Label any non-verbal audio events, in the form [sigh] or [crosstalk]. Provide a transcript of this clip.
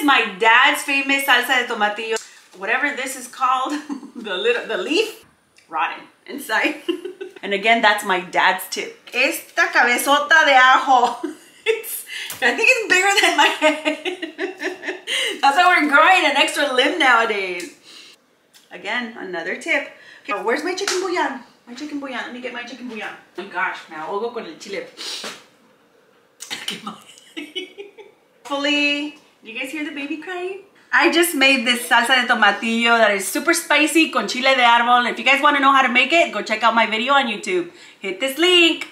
is my dad's famous salsa de tomatillo. Whatever this is called, [laughs] the little the leaf, rotten inside. [laughs] and again, that's my dad's tip. Esta cabezota de ajo. [laughs] It's, I think it's bigger than my head. that's why we're growing an extra limb nowadays. Again, another tip. Okay, where's my chicken bouillon? My chicken bouillon. Let me get my chicken bouillon. Oh my gosh, now I'll go con el chile. Hopefully, you guys hear the baby crying? I just made this salsa de tomatillo that is super spicy con chile de árbol. If you guys want to know how to make it, go check out my video on YouTube. Hit this link.